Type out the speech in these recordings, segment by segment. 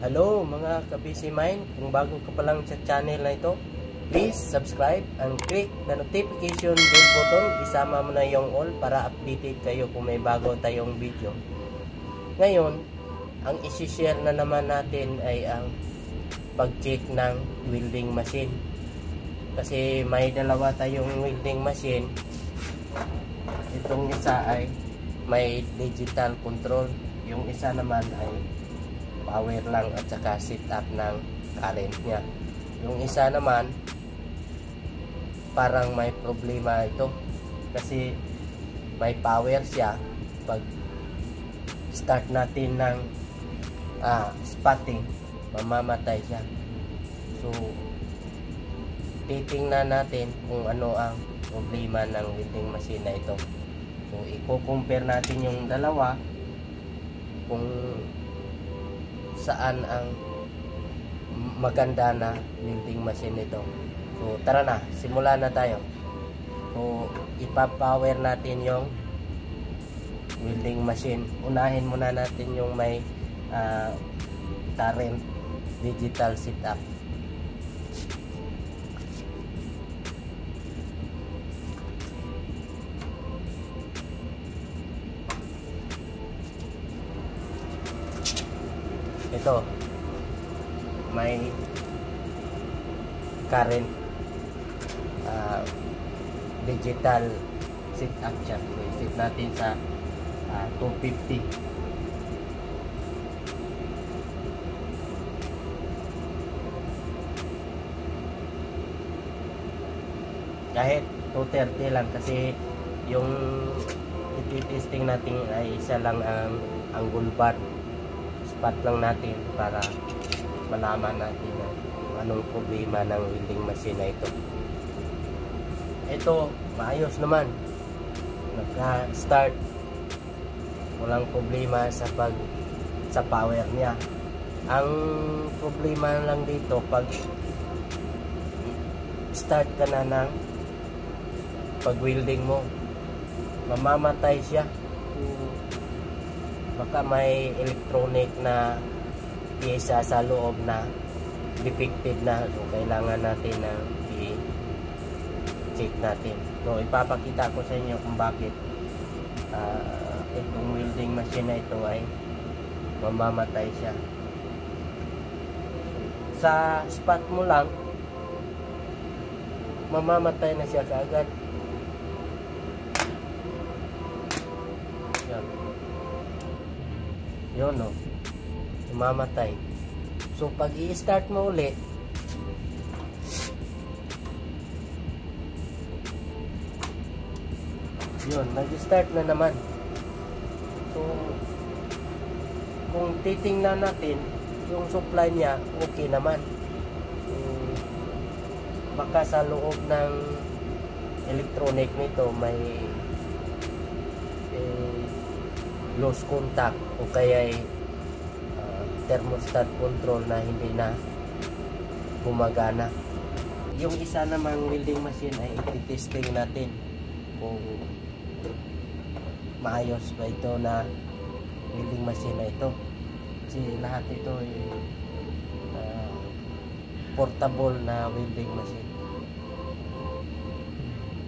Hello mga ka-busy mind, kung bago ka pa lang sa channel na ito, please subscribe and click the notification bell button. Isama mo na yung all para updated kayo kung may bago tayong video. Ngayon, ang isi-share na naman natin ay ang pag-check ng welding machine. Kasi may dalawa tayong welding machine. Itong isa ay may digital control. Yung isa naman ay power lang at saka set up ng current niya. Yung isa naman parang may problema ito. Kasi may power siya pag start natin ng ah, spotting mamamatay siya. So titingnan natin kung ano ang problema ng welding machine na ito. So i-compare natin yung dalawa kung saan ang maganda na welding machine nito. So tara na, simulan na tayo. So ipa-power natin yung welding machine. Unahin muna natin yung may uh, current digital setup. Ito. May current uh, digital sit up siya. So isit natin sa uh, 250 kahit 230 lang kasi yung ititesting natin ay isa lang ang angle bar spot lang natin para malaman natin na anong problema ng welding machine na ito. Ito maayos naman. Nagka start walang problema sa pag sa power niya. Ang problema lang dito pag start ka na ng pag welding mo mamamatay siya baka may electronic na pyesa sa loob na defective na. So kailangan natin na i-check natin. So ipapakita ko sa inyo kung bakit uh, itong welding machine na ito ay mamamatay siya. Sa spot mo lang mamamatay na siya kaagad yun no? Mamatay so pag i-start mo uli yun nag-start na naman. So kung titingnan natin yung supply niya okay naman. Baka sa loob ng electronic nito may loose contact o kaya ay uh, thermostat control na hindi na gumagana. Yung isa namang welding machine ay i-testing natin kung maayos ba ito na welding machine na ito. Kasi lahat ito ay uh, portable na welding machine.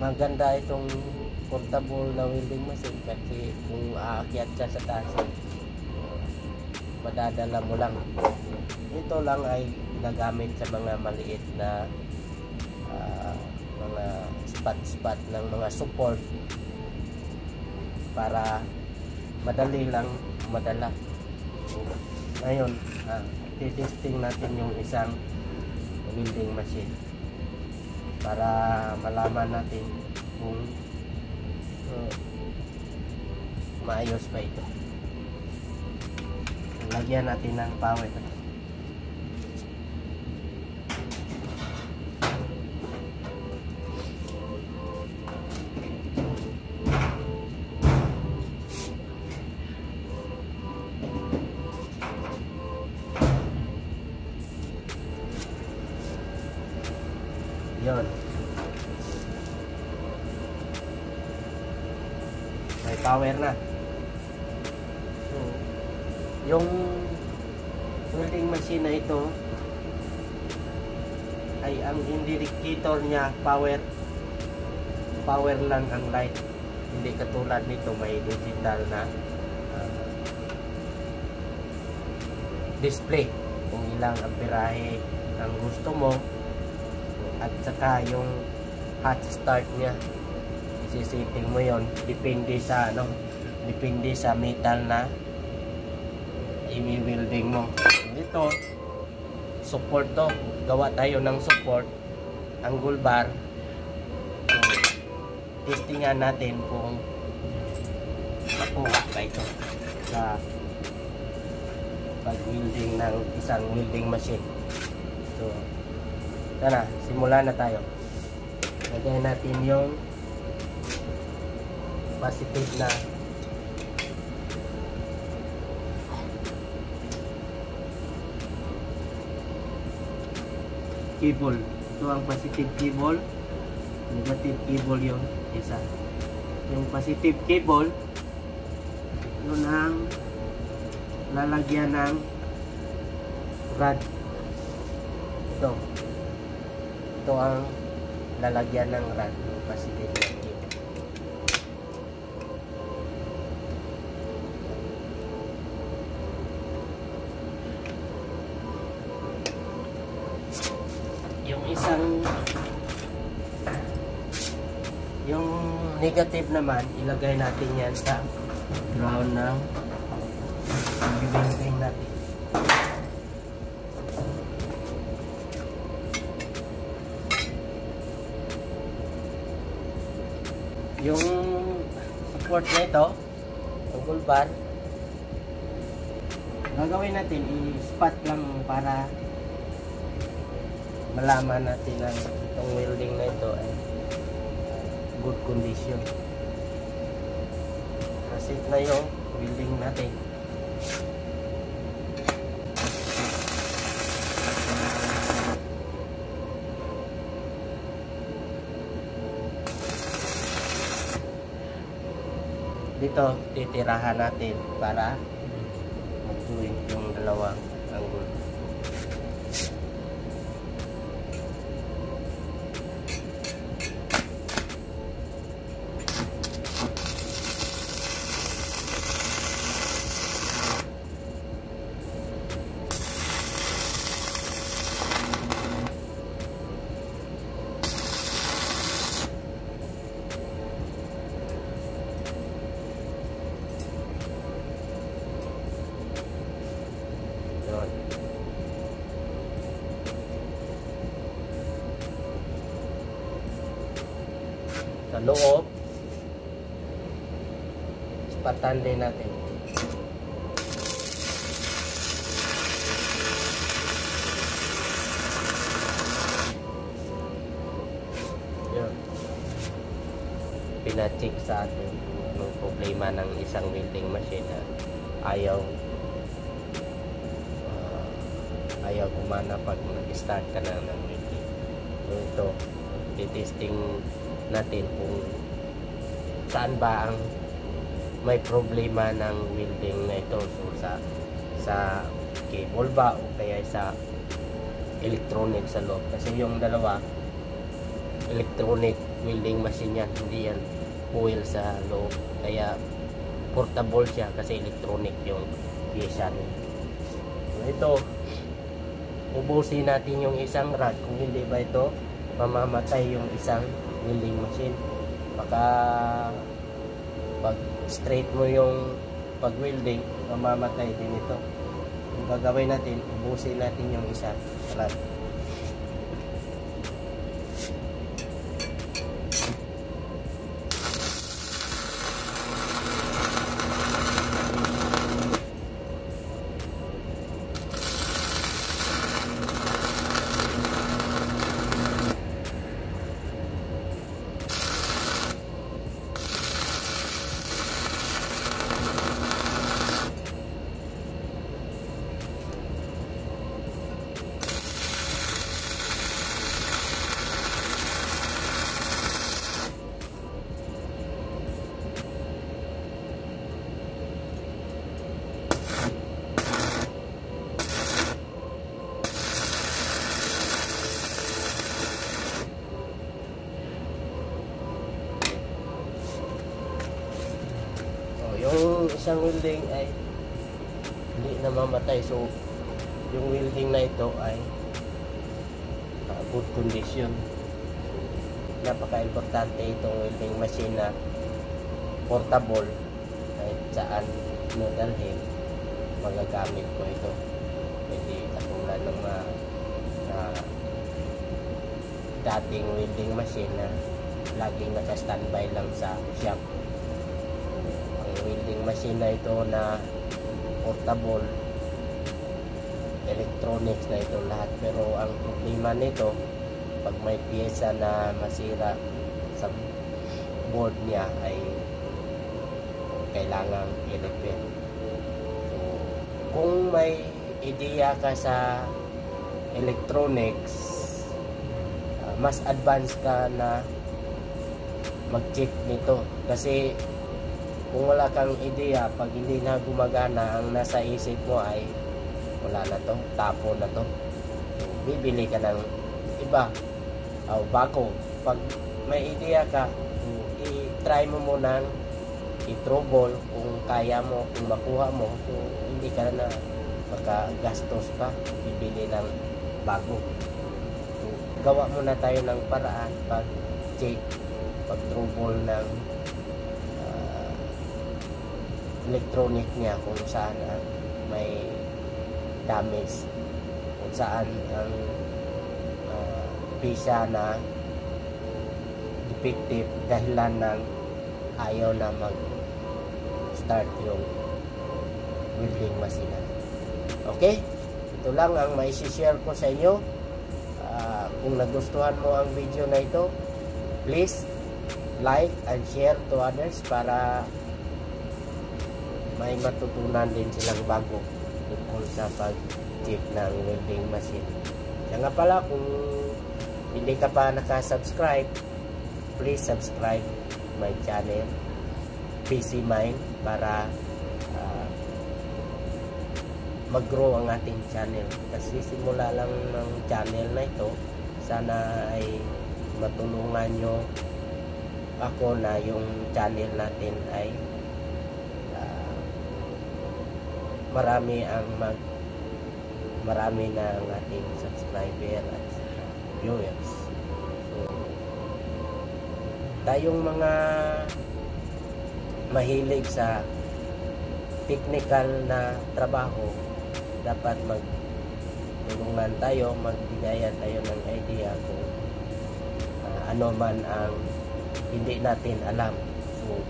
Maganda itong portable na welding machine kasi kung aakyat siya sa taas madadala mo lang. Ito lang ay nagamit sa mga maliit na uh, mga spot spot ng mga support para madali lang madala. Ngayon uh, titesting natin yung isang welding machine para malaman natin kung maayos pa ito. Lagyan natin ng power. Yun. may power na yung welding machine na ito ay ang indicator niya power. Power lang ang light. Hindi katulad nito may digital na uh, display. Kung ilang amperahe ang gusto mo at saka yung hot start niya. Isisetting mo yon depende sa ano depende sa metal na i-welding mo. Dito support to. Gawa tayo ng support angle bar. So, testingan natin kung makuha ito sa pag welding ng isang welding machine. So tara simulan na tayo. Lagay natin yung positive na cable ito ang positive cable negative cable yung isa. Yung positive cable yun ang lalagyan ng rod. Ito. Ito ang lalagyan ng rod. Yung positive yung negative naman ilagay natin yan sa ground ng bibingking natin. Yung support na ito tungkol bar gagawin natin i-spot lang para malaman natin na itong welding na ito ay good condition. Kasi na yung welding natin. Dito titirahan natin para mag-join yung dalawang loob, spatan din natin. Yun. Pina-check sa atin anong problema ng isang welding machine na ayaw uh, ayaw kumana pag nag-start ka na ng welding. So ito, titesting natin kung saan ba ang may problema ng welding na ito. So sa sa cable ba o kaya sa electronic sa loob. Kasi yung dalawa electronic welding machine yan, hindi yan coil sa loob. Kaya portable siya kasi electronic yung pyesa niya. So, ito, ubusin natin yung isang rod. Kung hindi ba ito, mamamatay yung isang welding machine. Baka pag straight mo yung pag welding, mamamatay din ito. Yung gagawin natin, ubusin natin yung isa rod. isang welding ay hindi namamatay. So, yung welding na ito ay uh, good condition. Napaka-importante itong welding machine na portable kahit saan mo dalhin magagamit ko ito. Hindi katulad ng mga uh, dating welding machine na laging naka-standby lang sa shop. Welding machine na ito na portable. Electronics na ito lahat. Pero ang problema nito pag may pyesa na masira sa board niya ay kailangang i-repair. So kung may ideya ka sa electronics uh, mas advanced ka na mag-check nito. Kasi kung wala kang ideya pag hindi na gumagana ang nasa isip mo ay wala na to, tapo na to. Bibili ka ng iba o bago. Pag may ideya ka, i-try mo muna i-trouble kung kaya mo, kung makuha mo. So, hindi ka na magkagastos pa, bibili ng bago. So, gawa muna tayo ng paraan pag check, pag trouble ng electronic niya kung saan uh, may damage. Kung saan ang uh, visa na defective dahilan ng ayaw na mag start yung welding machine. Okay? Ito lang ang may share ko sa inyo. Uh, kung nagustuhan mo ang video na ito please like and share to others para may matutunan din silang bago tungkol sa pag-check ng welding machine. Kaya nga pala, kung hindi ka pa nakasubscribe, please subscribe my channel, PC Mind, para uh, mag-grow ang ating channel. Kasi simula lang ng channel na ito, sana ay matulungan nyo ako na yung channel natin ay marami ang mag marami na ang ating subscriber at viewers. So tayong mga mahilig sa technical na trabaho dapat mag tulungan tayo magbigayan tayo ng idea kung uh, ano man ang hindi natin alam. So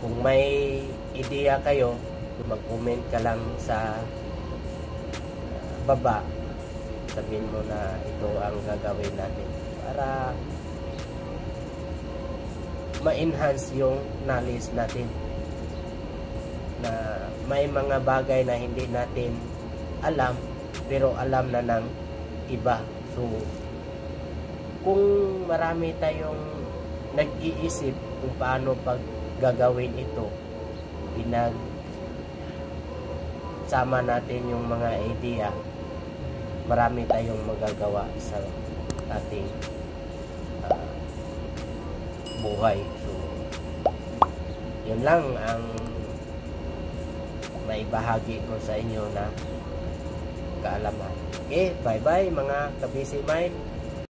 kung may ideya kayo mag-comment ka lang sa uh, baba. Sabihin mo na ito ang gagawin natin para ma-enhance yung knowledge natin na may mga bagay na hindi natin alam pero alam na ng iba. So kung marami tayong nag-iisip kung paano pag gagawin ito pinag sama natin yung mga idea. Marami tayong magagawa sa ating uh, buhay. So yun lang ang may bahagi ko sa inyo na kaalaman. Okay bye bye mga kabisi mind